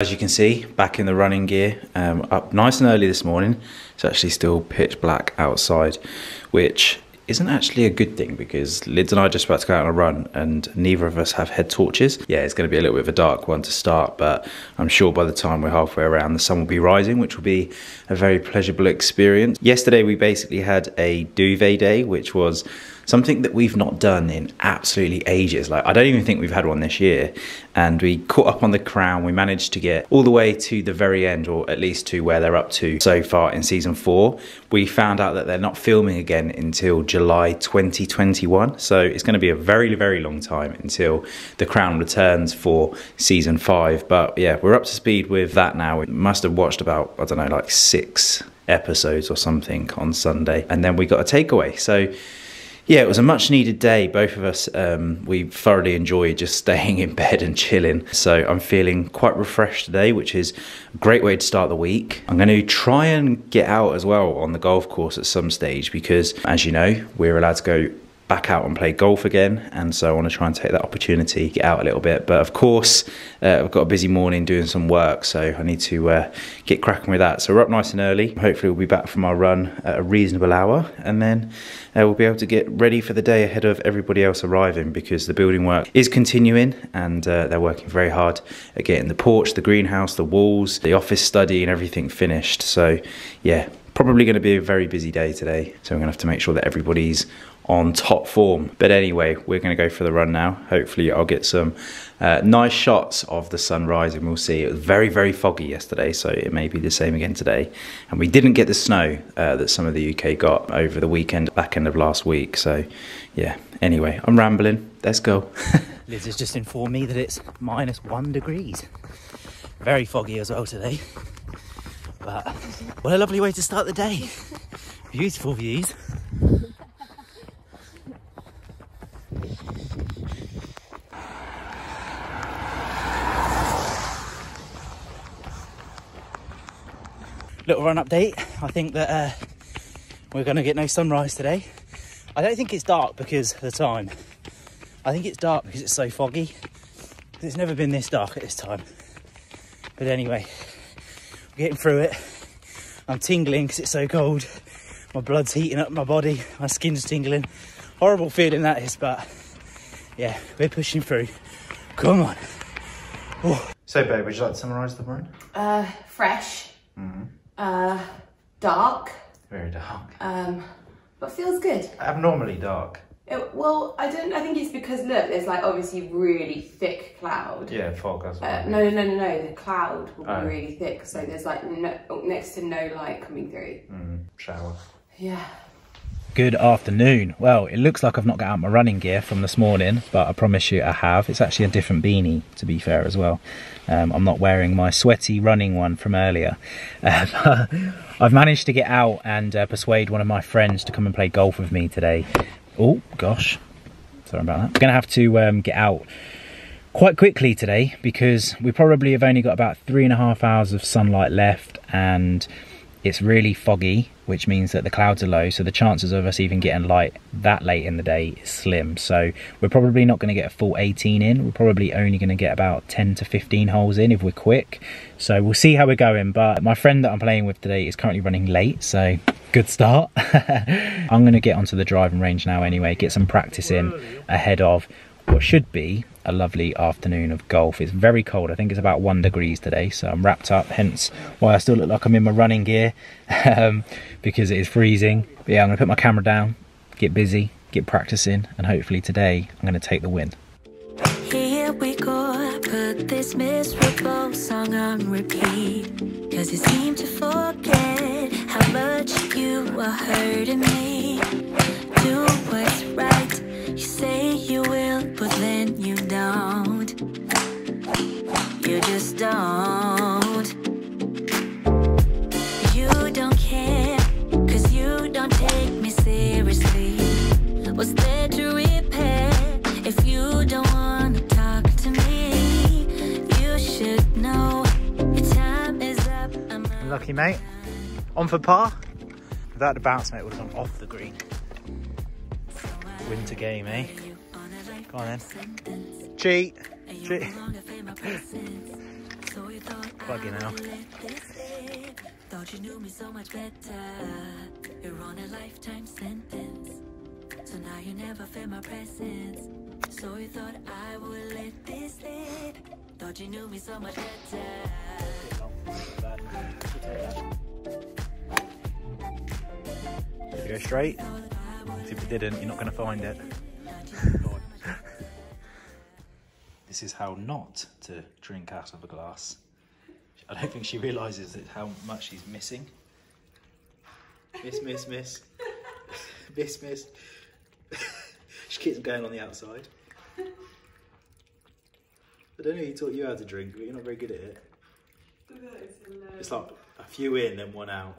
As you can see, back in the running gear, um, up nice and early this morning. It's actually still pitch black outside, which isn't actually a good thing because Lids and I are just about to go out on a run and neither of us have head torches. Yeah, it's going to be a little bit of a dark one to start, but I'm sure by the time we're halfway around, the sun will be rising, which will be a very pleasurable experience. Yesterday, we basically had a duvet day, which was something that we've not done in absolutely ages. Like, I don't even think we've had one this year. And we caught up on the crown. We managed to get all the way to the very end, or at least to where they're up to so far in season four. We found out that they're not filming again until July 2021. So it's going to be a very, very long time until the crown returns for season five. But yeah, we're up to speed with that now. We must have watched about, I don't know, like six episodes or something on Sunday. And then we got a takeaway. So yeah, it was a much needed day. Both of us, um, we thoroughly enjoyed just staying in bed and chilling. So I'm feeling quite refreshed today, which is a great way to start the week. I'm going to try and get out as well on the golf course at some stage because, as you know, we're allowed to go back out and play golf again. And so I want to try and take that opportunity, get out a little bit. But of course, uh, I've got a busy morning doing some work, so I need to uh, get cracking with that. So we're up nice and early. Hopefully, we'll be back from our run at a reasonable hour, and then uh, we'll be able to get ready for the day ahead of everybody else arriving because the building work is continuing and uh, they're working very hard at getting the porch, the greenhouse, the walls, the office study, and everything finished. So, yeah, probably going to be a very busy day today. So, I'm going to have to make sure that everybody's on top form. But anyway, we're going to go for the run now. Hopefully, I'll get some uh, nice shots of the sunrise and we'll see. It was very, very foggy yesterday, so it may be the same again today. And we didn't get the snow uh, that some of the UK got over the weekend, back end of last week. So, yeah, anyway, I'm rambling. Let's go. Lids has just informed me that it's minus one degrees. Very foggy as well today. But what a lovely way to start the day. Beautiful views. Little run update. I think that uh, we're going to get no sunrise today. I don't think it's dark because of the time. I think it's dark because it's so foggy. It's never been this dark at this time. But anyway, we're getting through it. I'm tingling because it's so cold. My blood's heating up my body. My skin's tingling. Horrible feeling that is, but yeah, we're pushing through. Come on. Oh. So, babe, would you like to summarise the morning? Uh, fresh. Mm -hmm. Uh, dark. Very dark. Um, but feels good. Abnormally dark. It, well, I don't. I think it's because look, there's like obviously really thick cloud. Yeah, fog. That's uh, no, no, no, no, no. The cloud will oh. be really thick, so there's like no, next to no light coming through. Mm, shower. Yeah. Good afternoon. Well, it looks like I've not got out my running gear from this morning, but I promise you I have. It's actually a different beanie, to be fair, as well. Um, I'm not wearing my sweaty running one from earlier. Uh, I've managed to get out and uh, persuade one of my friends to come and play golf with me today. Oh, gosh. Sorry about that. I'm going to have to um, get out quite quickly today because we probably have only got about three and a half hours of sunlight left and it's really foggy which means that the clouds are low so the chances of us even getting light that late in the day is slim. So we're probably not going to get a full 18 in. We're probably only going to get about 10 to 15 holes in if we're quick. So we'll see how we're going but my friend that i'm playing with today is currently running late so good start. I'm going to get onto the driving range now anyway get some practice in ahead of what should be a lovely afternoon of golf. It's very cold. I think it's about one degrees today, so I'm wrapped up. Hence why I still look like I'm in my running gear um, because it is freezing. But yeah, I'm gonna put my camera down, get busy, get practicing, and hopefully today I'm gonna take the win. Here we go, put this miserable song on repeat. Cause you seem to forget how much you are hurting me. Do what's right you say you will, but then you don't. You just don't. You don't care, cause you don't take me seriously. What's there to repair if you don't wanna talk to me? You should know your time is up. Lucky mate. On for par. Without the bounce, mate, would have gone off the green winter game, eh? Go on then. Cheat. Cheat. buggy now. Thought you knew me so much better. You're on a lifetime sentence. So now you never feel my presence. So you thought I would let this slip. Thought you knew me so much better. You go straight? If you didn't, you're not going to find it. this is how not to drink out of a glass. I don't think she realises that how much she's missing. Miss, miss, miss. miss, miss. she keeps going on the outside. I don't know who taught you how to drink, but you're not very good at it. It's like a few in, then one out.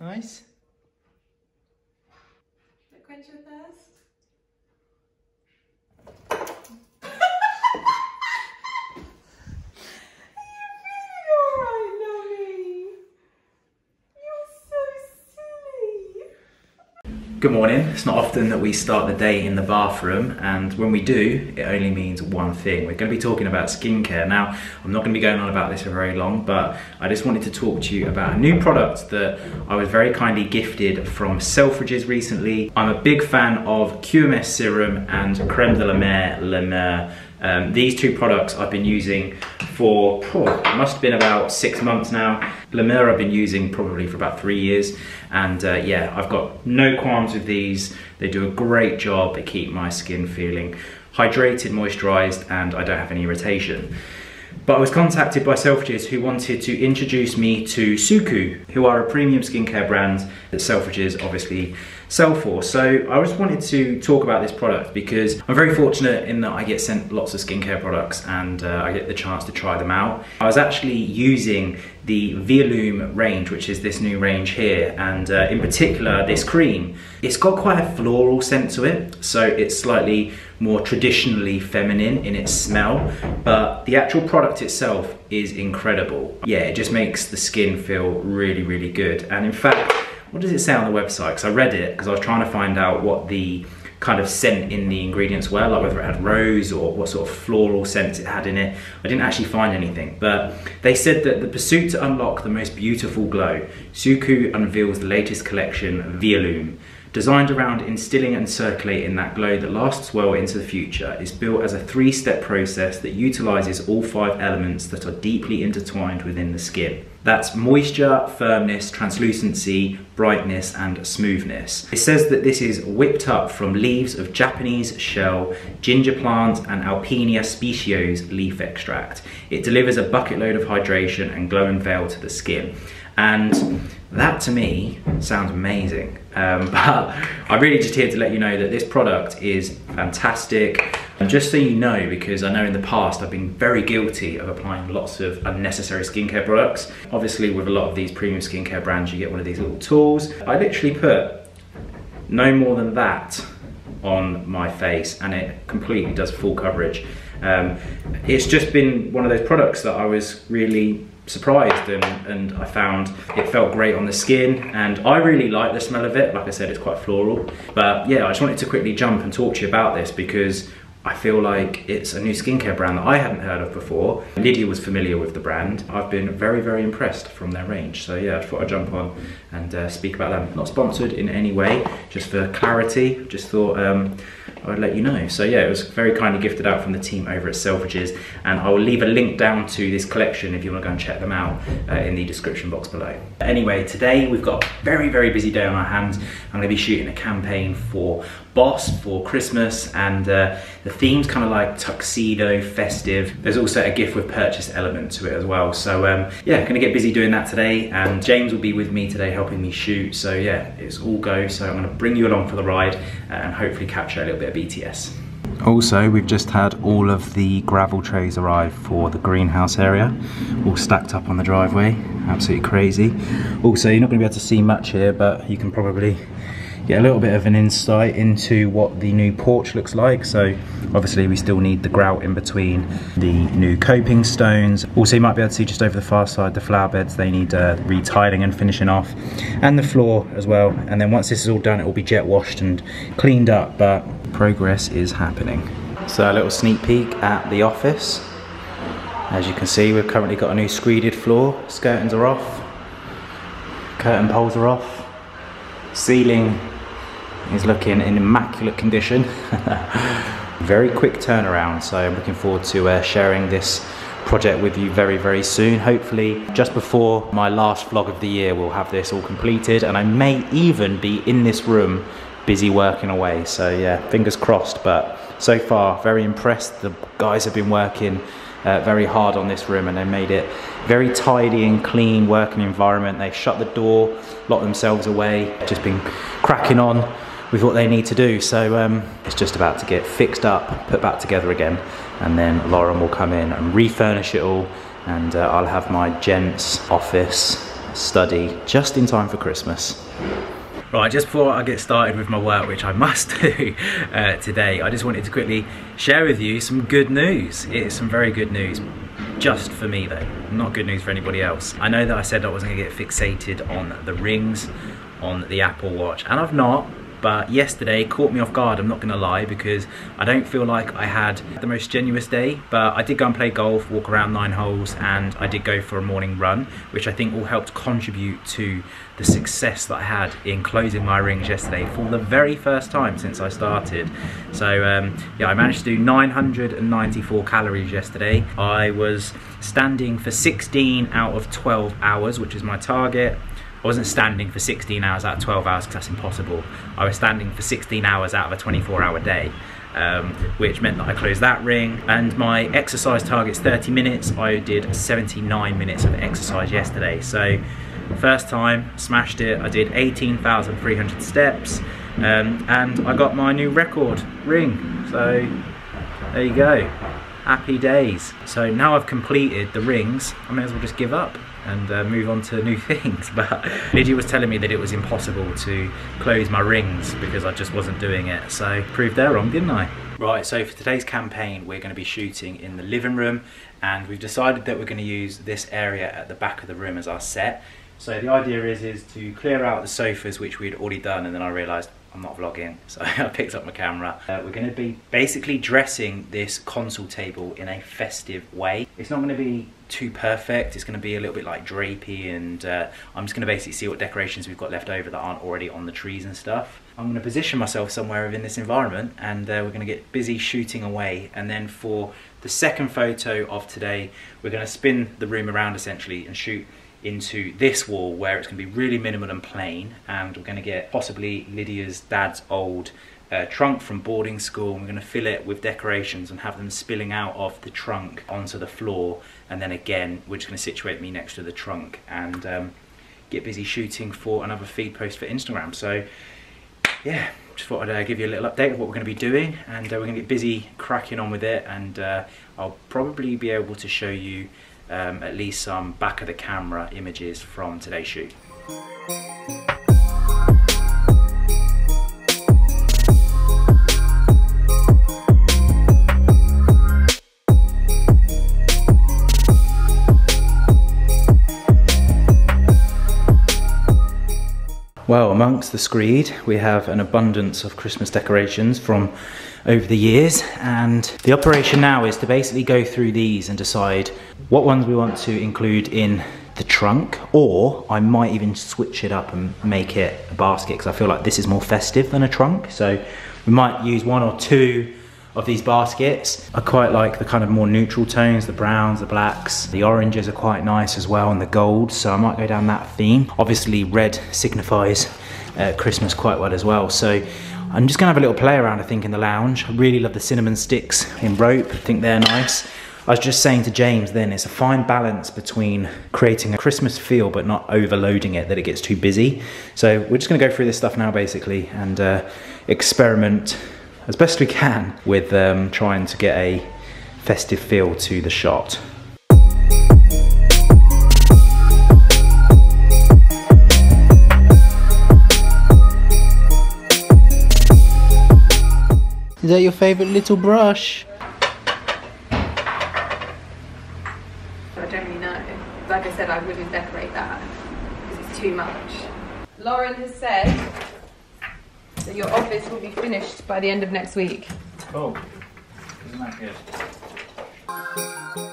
Nice. Quench your thirst. Good morning. It's not often that we start the day in the bathroom, and when we do, it only means one thing. We're going to be talking about skincare. Now, I'm not going to be going on about this for very long, but I just wanted to talk to you about a new product that I was very kindly gifted from Selfridges recently. I'm a big fan of QMS Serum and Creme de la Mer La Mer. Um, these two products I've been using for, oh, must have been about six months now. La Mer I've been using probably for about three years. And uh, yeah, I've got no qualms with these. They do a great job. They keep my skin feeling hydrated, moisturized, and I don't have any irritation. But I was contacted by Selfridges who wanted to introduce me to Suqqu, who are a premium skincare brand that Selfridges obviously sell for. So I just wanted to talk about this product because I'm very fortunate in that I get sent lots of skincare products and uh, I get the chance to try them out. I was actually using the Vialume range, which is this new range here, and uh, in particular this cream. It's got quite a floral scent to it, so it's slightly more traditionally feminine in its smell, but the actual product itself is incredible. Yeah, it just makes the skin feel really, really good. And in fact, what does it say on the website? Because I read it because I was trying to find out what the kind of scent in the ingredients were, like whether it had rose or what sort of floral scents it had in it. I didn't actually find anything, but they said that the pursuit to unlock the most beautiful glow, Suqqu unveils the latest collection, Vialume. Designed around instilling and circulating that glow that lasts well into the future, is built as a three-step process that utilizes all five elements that are deeply intertwined within the skin. That's moisture, firmness, translucency, brightness, and smoothness. It says that this is whipped up from leaves of Japanese shell, ginger plant, and Alpinia speciosa leaf extract. It delivers a bucket load of hydration and glow and veil to the skin. And that to me sounds amazing. Um, but I'm really just here to let you know that this product is fantastic. And just so you know, because I know in the past I've been very guilty of applying lots of unnecessary skincare products. Obviously with a lot of these premium skincare brands, you get one of these little tools. I literally put no more than that on my face and it completely does full coverage. Um, it's just been one of those products that I was really surprised and, and I found it felt great on the skin and I really like the smell of it like I said it's quite floral but yeah I just wanted to quickly jump and talk to you about this because I feel like it's a new skincare brand that I hadn't heard of before. Lydia was familiar with the brand. I've been very, very impressed from their range. So yeah, I thought I'd jump on and uh, speak about them. Not sponsored in any way, just for clarity. Just thought um, I'd let you know. So yeah, it was very kindly gifted out from the team over at Selfridges. And I will leave a link down to this collection if you want to go and check them out uh, in the description box below. Anyway, today we've got a very, very busy day on our hands. I'm going to be shooting a campaign for Boss for Christmas and uh, the theme's kind of like tuxedo, festive. There's also a gift with purchase element to it as well. So um, yeah, gonna get busy doing that today and James will be with me today helping me shoot. So yeah, it's all go. So I'm gonna bring you along for the ride and hopefully capture a little bit of BTS. Also, we've just had all of the gravel trays arrive for the greenhouse area, all stacked up on the driveway, absolutely crazy. Also, you're not to be able to see much here, but you can probably get a little bit of an insight into what the new porch looks like. So obviously we still need the grout in between the new coping stones. Also you might be able to see just over the far side the flower beds, they need uh, retiling and finishing off. And the floor as well. And then once this is all done it will be jet washed and cleaned up but progress is happening. So a little sneak peek at the office. As you can see, we've currently got a new screeded floor. Skirtings are off. Curtain poles are off. Ceiling is looking in immaculate condition. very quick turnaround, so I'm looking forward to uh, sharing this project with you very, very soon. Hopefully, just before my last vlog of the year, we'll have this all completed, and I may even be in this room busy working away. So, yeah, fingers crossed. But so far, very impressed. The guys have been working uh, very hard on this room and they made it very tidy and clean working environment. They shut the door, locked themselves away, just been cracking on with what they need to do. So um, it's just about to get fixed up, put back together again, and then Lauren will come in and refurnish it all, and uh, I'll have my gents office study just in time for Christmas. Right, just before I get started with my work, which I must do uh, today, I just wanted to quickly share with you some good news. It's some very good news, just for me though, not good news for anybody else. I know that I said I wasn't gonna get fixated on the rings, on the Apple Watch, and I've not, but yesterday caught me off guard, I'm not gonna lie, because I don't feel like I had the most strenuous day, but I did go and play golf, walk around nine holes, and I did go for a morning run, which I think all helped contribute to the success that I had in closing my rings yesterday for the very first time since I started. So um, yeah, I managed to do 994 calories yesterday. I was standing for 16 out of 12 hours, which is my target. I wasn't standing for 16 hours out of 12 hours because that's impossible. I was standing for 16 hours out of a 24 hour day. Um, which meant that I closed that ring. And my exercise target's 30 minutes. I did 79 minutes of exercise yesterday. So first time smashed it. I did 18,300 steps um, and I got my new record ring. So there you go. Happy days. So now I've completed the rings I may as well just give up and uh, move on to new things. But Lydia was telling me that it was impossible to close my rings because I just wasn't doing it. So proved her wrong, didn't I? Right, so for today's campaign, we're going to be shooting in the living room and we've decided that we're going to use this area at the back of the room as our set. So the idea is, is to clear out the sofas, which we'd already done, and then I realised I'm not vlogging, so I picked up my camera. Uh, we're going to be basically dressing this console table in a festive way. It's not going to be too perfect, it's going to be a little bit like drapey, and uh, I'm just going to basically see what decorations we've got left over that aren't already on the trees and stuff. I'm going to position myself somewhere within this environment, and uh, we're going to get busy shooting away, and then for the second photo of today, we're going to spin the room around essentially and shoot into this wall where it's going to be really minimal and plain and we're going to get possibly Lydia's dad's old uh, trunk from boarding school and we're going to fill it with decorations and have them spilling out of the trunk onto the floor and then again we're just going to situate me next to the trunk and um, get busy shooting for another feed post for Instagram. So yeah just thought I'd uh, give you a little update of what we're going to be doing and uh, we're going to get busy cracking on with it and uh, I'll probably be able to show you um, at least some back of the camera images from today's shoot. Well, amongst the screed, we have an abundance of Christmas decorations from over the years. And the operation now is to basically go through these and decide what ones we want to include in the trunk, or I might even switch it up and make it a basket because I feel like this is more festive than a trunk. So we might use one or two of these baskets. I quite like the kind of more neutral tones, the browns, the blacks. The oranges are quite nice as well, and the gold, so I might go down that theme. Obviously red signifies uh, Christmas quite well as well, so I'm just gonna have a little play around, I think, in the lounge. I really love the cinnamon sticks in rope, I think they're nice. I was just saying to James then, it's a fine balance between creating a Christmas feel but not overloading it, that it gets too busy. So we're just gonna go through this stuff now basically and uh, experiment as best we can with um, trying to get a festive feel to the shot. Is that your favourite little brush? I don't really know. Like I said, I wouldn't decorate that because it's too much. Lauren has said that your office will be finished by the end of next week. Oh, Isn't that good?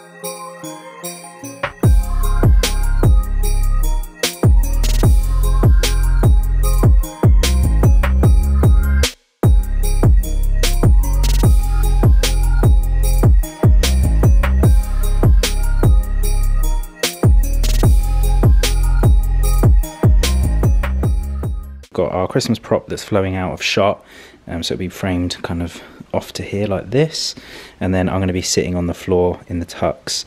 Christmas prop that's flowing out of shot. Um, so it'll be framed kind of off to here like this. And then I'm going to be sitting on the floor in the tux.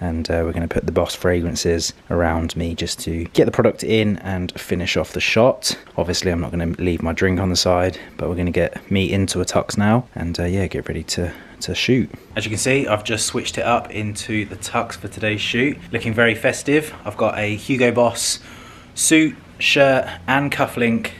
And uh, we're going to put the Boss fragrances around me just to get the product in and finish off the shot. Obviously, I'm not going to leave my drink on the side, but we're going to get me into a tux now and uh, yeah, get ready to to shoot. As you can see, I've just switched it up into the tux for today's shoot. Looking very festive. I've got a Hugo Boss suit, shirt and cufflink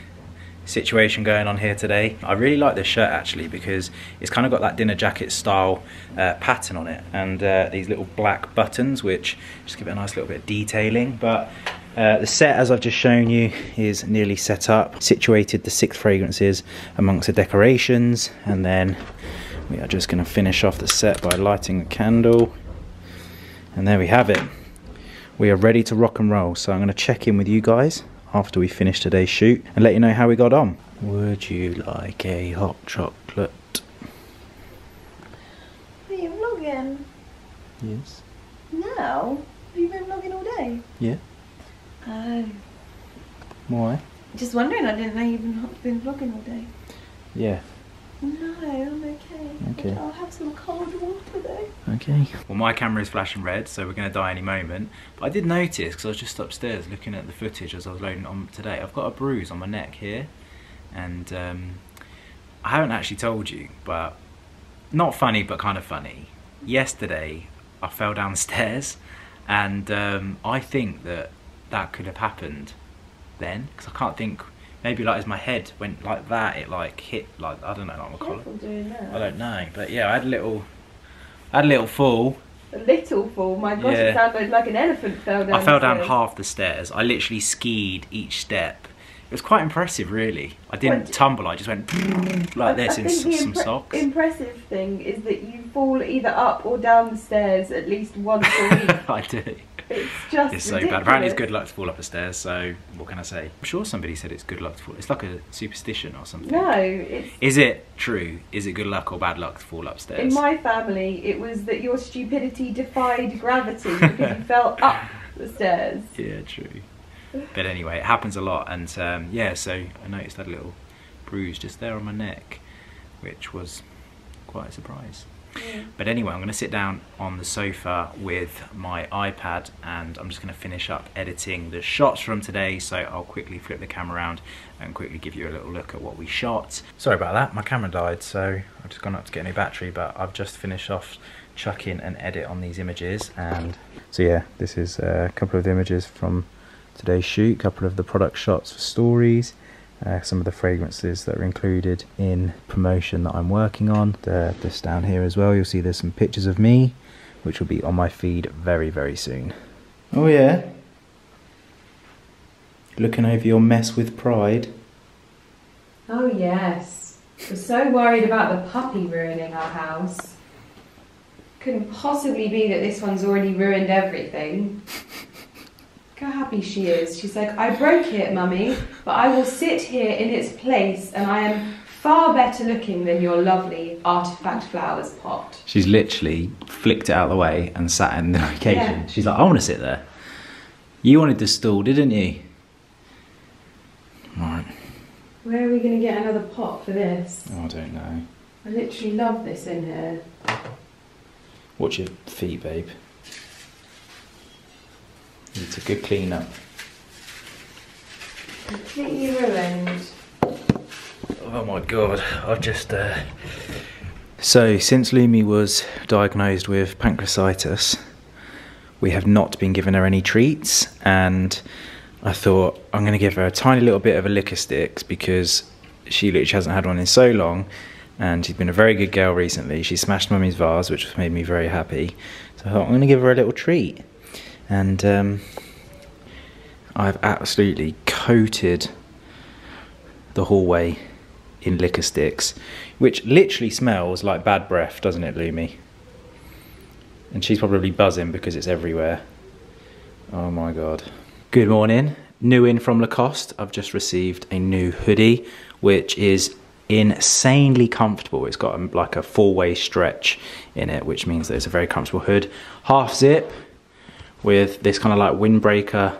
situation going on here today. I really like this shirt actually because it's kind of got that dinner jacket style uh, pattern on it and uh, these little black buttons which just give it a nice little bit of detailing but uh, the set as I've just shown you is nearly set up, situated the six fragrances amongst the decorations and then we are just going to finish off the set by lighting a candle and there we have it. We are ready to rock and roll so I'm going to check in with you guys after we finish today's shoot and let you know how we got on. Would you like a hot chocolate? Are you vlogging? Yes. No. Have you been vlogging all day? Yeah. Oh. Why? Just wondering, I didn't know you've been, been vlogging all day. Yeah. No, I'm okay. Okay. I'll have some cold water though. Okay. Well, my camera is flashing red, so we're going to die any moment. But I did notice, because I was just upstairs looking at the footage as I was loading on today, I've got a bruise on my neck here. And um, I haven't actually told you, but not funny, but kind of funny. Yesterday, I fell downstairs, and um, I think that that could have happened then, because I can't think. Maybe like as my head went like that, it like hit like I don't know, like my collar. Careful doing that. I don't know, but yeah, I had a little, I had a little fall. A little fall. My gosh, Yeah. it sounded like an elephant fell down. I fell down stairs. half the stairs. I literally skied each step. It was quite impressive, really. I didn't tumble. I just went like this I in some socks. impressive thing is that you fall either up or down the stairs at least once a week. I do. It's just It's so ridiculous. bad. Apparently, it's good luck to fall up the stairs. So what can I say? I'm sure somebody said it's good luck to fall. It's like a superstition or something. No, it's Is it true? Is it good luck or bad luck to fall upstairs? in my family. It was that your stupidity defied gravity because you fell up the stairs. Yeah, true. But anyway, it happens a lot, and um, yeah, so I noticed that little bruise just there on my neck, which was quite a surprise. But anyway, I'm going to sit down on the sofa with my iPad and I'm just going to finish up editing the shots from today. So I'll quickly flip the camera around and quickly give you a little look at what we shot. Sorry about that, my camera died, so I've just gone up to get a new battery, but I've just finished off chucking an edit on these images. And so, yeah, this is a couple of the images from today's shoot, a couple of the product shots for stories uh, some of the fragrances that are included in promotion that I'm working on. They're just down here as well. You'll see there's some pictures of me, which will be on my feed very, very soon. Oh yeah? Looking over your mess with pride. Oh yes, we're so worried about the puppy ruining our house. Couldn't possibly be that this one's already ruined everything. Look how happy she is. She's like, I broke it, mummy, but I will sit here in its place and I am far better looking than your lovely artifact flowers pot. She's literally flicked it out of the way and sat in the occasion. Yeah. She's like, I want to sit there. You wanted the stool, didn't you? Right. Where are we going to get another pot for this? Oh, I don't know. I literally love this in here. Watch your feet, babe. Needs a good clean up. Completely ruined. Oh my god, I've just. Uh... So, since Lumi was diagnosed with pancreatitis, we have not been giving her any treats, and I thought I'm going to give her a tiny little bit of a liquor sticks because she literally hasn't had one in so long, and she's been a very good girl recently. She smashed mummy's vase, which made me very happy. So I thought I'm going to give her a little treat, and um, I've absolutely coated the hallway in liquor sticks, which literally smells like bad breath, doesn't it, Lumi? And she's probably buzzing because it's everywhere. Oh my god. Good morning. New in from Lacoste. I've just received a new hoodie, which is insanely comfortable. It's got um, like a four way stretch in it, which means that it's a very comfortable hood. Half zip with this kind of like windbreaker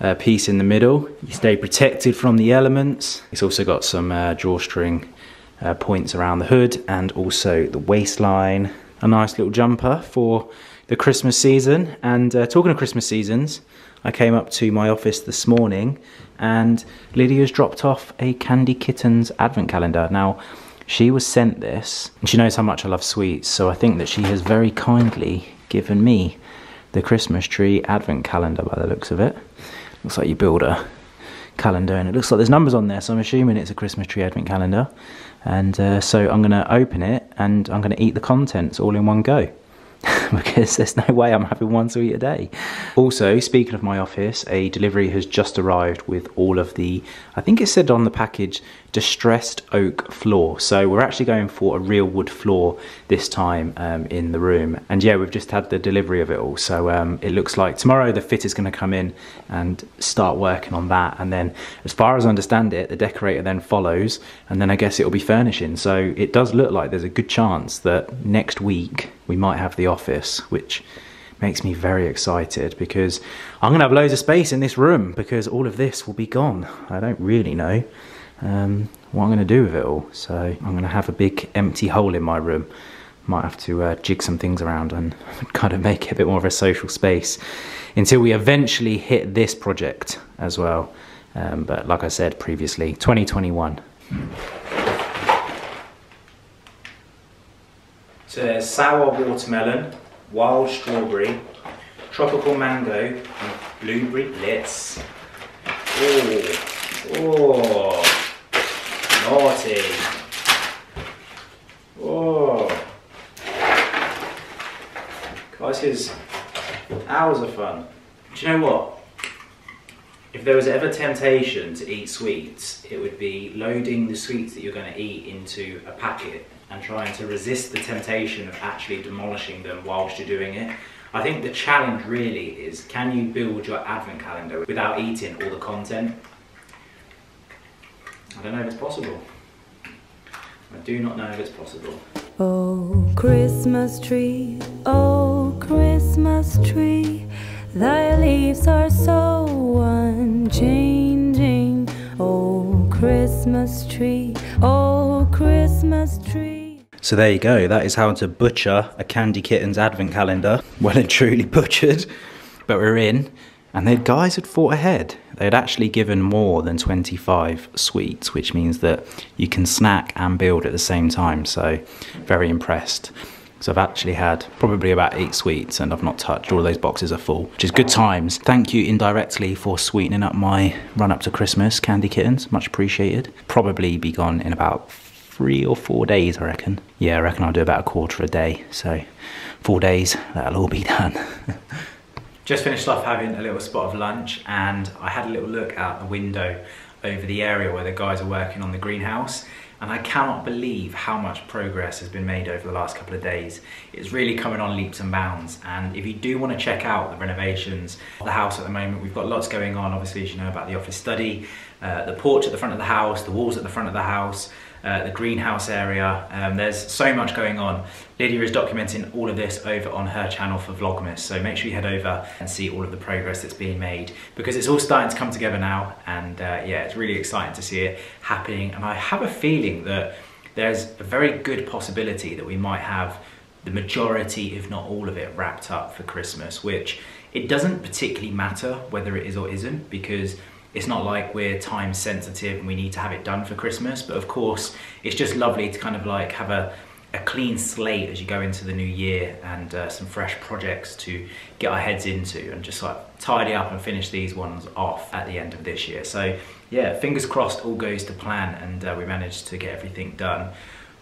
uh, piece in the middle. You stay protected from the elements. It's also got some uh, drawstring uh, points around the hood and also the waistline. A nice little jumper for the Christmas season. And uh, talking of Christmas seasons, I came up to my office this morning and Lydia's dropped off a Candy Kittens advent calendar. Now, she was sent this and she knows how much I love sweets, so I think that she has very kindly given me the Christmas tree advent calendar by the looks of it. Looks like you build a calendar and it looks like there's numbers on there, so I'm assuming it's a Christmas tree advent calendar. And uh, so I'm going to open it and I'm going to eat the contents all in one go. because there's no way I'm having one sweet a day. Also, speaking of my office, a delivery has just arrived with all of the, I think it said on the package, distressed oak floor. So we're actually going for a real wood floor this time um, in the room. And yeah, we've just had the delivery of it all. So um, it looks like tomorrow the fit is going to come in and start working on that. And then, as far as I understand it, the decorator then follows, and then I guess it'll be furnishing. So it does look like there's a good chance that next week we might have the office, which makes me very excited because I'm going to have loads of space in this room because all of this will be gone. I don't really know um, what I'm going to do with it all. So I'm going to have a big empty hole in my room. Might have to uh, jig some things around and kind of make it a bit more of a social space until we eventually hit this project as well. Um, but like I said previously, 2021. So there's sour watermelon, wild strawberry, tropical mango, and blueberry blitz. Oh, oh, naughty. Oh. Guys, his hours of fun. Do you know what? If there was ever temptation to eat sweets, it would be loading the sweets that you're going to eat into a packet and trying to resist the temptation of actually demolishing them whilst you're doing it. I think the challenge really is can you build your advent calendar without eating all the content? I don't know if it's possible. I do not know if it's possible. Oh, Christmas tree, oh, Christmas tree, thy leaves are so unchanging. Oh, Christmas tree, oh, Christmas tree. So there you go. That is how to butcher a Candy Kittens advent calendar. Well and truly butchered. But we're in. And the guys had fought ahead. They had actually given more than 25 sweets, which means that you can snack and build at the same time. So very impressed. So I've actually had probably about eight sweets and I've not touched. All those boxes are full, which is good times. Thank you indirectly for sweetening up my run up to Christmas, Candy Kittens. Much appreciated. Probably be gone in about three or four days, I reckon. Yeah, I reckon I'll do about a quarter a day. So four days, that'll all be done. Just finished off having a little spot of lunch and I had a little look out the window over the area where the guys are working on the greenhouse and I cannot believe how much progress has been made over the last couple of days. It's really coming on leaps and bounds and if you do want to check out the renovations of the house at the moment, we've got lots going on obviously as you know about the office study, uh, the porch at the front of the house, the walls at the front of the house, uh, the greenhouse area. Um, there's so much going on. Lydia is documenting all of this over on her channel for Vlogmas, so make sure you head over and see all of the progress that's being made because it's all starting to come together now and uh, yeah, it's really exciting to see it happening and I have a feeling that there's a very good possibility that we might have the majority, if not all of it, wrapped up for Christmas, which it doesn't particularly matter whether it is or isn't because it's not like we're time sensitive and we need to have it done for Christmas, but of course, it's just lovely to kind of like have a, a clean slate as you go into the new year and uh, some fresh projects to get our heads into and just like tidy up and finish these ones off at the end of this year. So yeah, fingers crossed all goes to plan and uh, we managed to get everything done.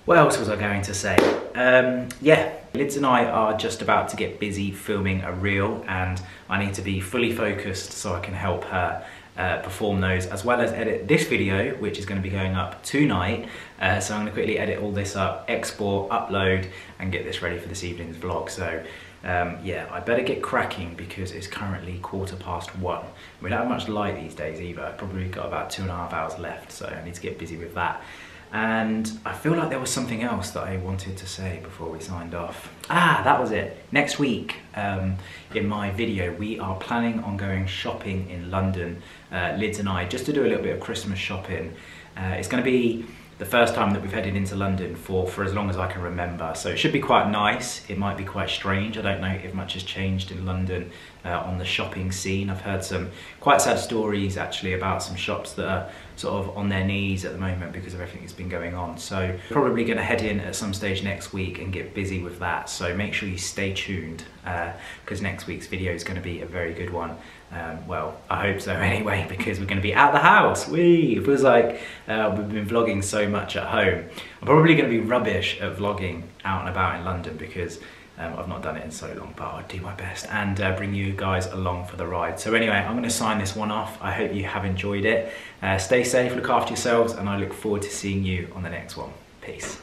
What else was I going to say? Um, yeah, Lids and I are just about to get busy filming a reel and I need to be fully focused so I can help her uh, perform those as well as edit this video which is going to be going up tonight. Uh, so I'm going to quickly edit all this up export upload and get this ready for this evening's vlog. So um, yeah I better get cracking because it's currently quarter past one. We don't have much light these days either. I've probably got about two and a half hours left so I need to get busy with that and I feel like there was something else that I wanted to say before we signed off. Ah, that was it. Next week, um, in my video, we are planning on going shopping in London, uh, Lids and I, just to do a little bit of Christmas shopping. Uh, it's going to be the first time that we've headed into London for, for as long as I can remember. So it should be quite nice. It might be quite strange. I don't know if much has changed in London uh, on the shopping scene. I've heard some quite sad stories actually about some shops that are sort of on their knees at the moment because of everything that's been going on. So probably going to head in at some stage next week and get busy with that. So make sure you stay tuned because uh, next week's video is going to be a very good one. Um, well, I hope so anyway, because we're going to be out the house. Wee! It feels like uh, we've been vlogging so much at home. I'm probably going to be rubbish at vlogging out and about in London because um, I've not done it in so long, but I'll do my best and uh, bring you guys along for the ride. So anyway, I'm gonna sign this one off. I hope you have enjoyed it. Uh, stay safe, look after yourselves, and I look forward to seeing you on the next one. Peace.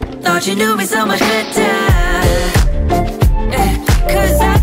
Thought you knew me so much better. Eh,